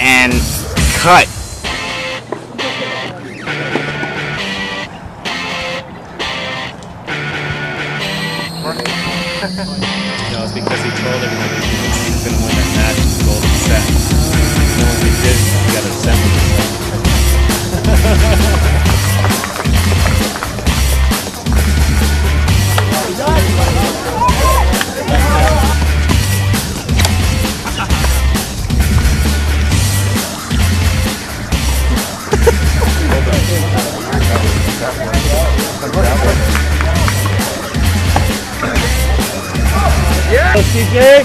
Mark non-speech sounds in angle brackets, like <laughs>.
and cut. <laughs> No, it's because he told everyone he was going to win that Ei!